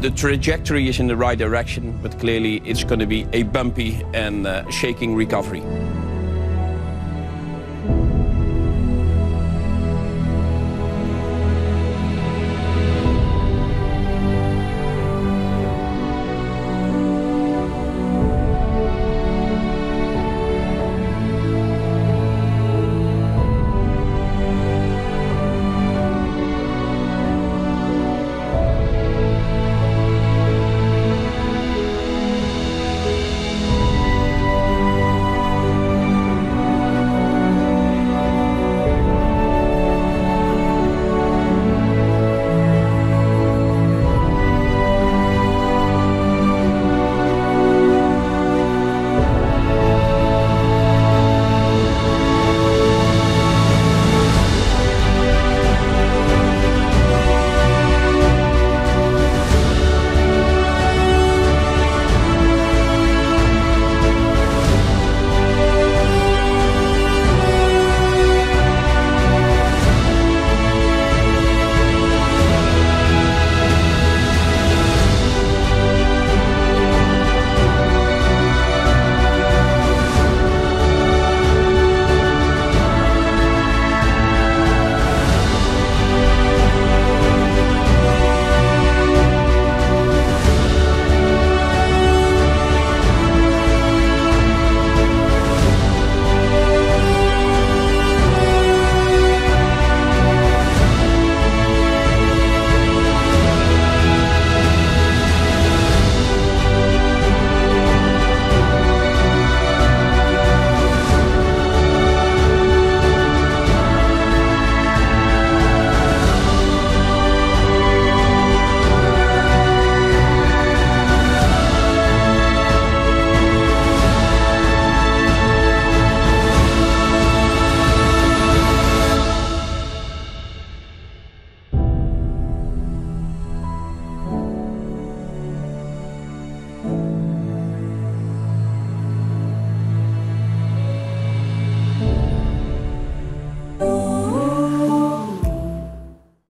the trajectory is in the right direction, but clearly it's going to be a bumpy and uh, shaking recovery.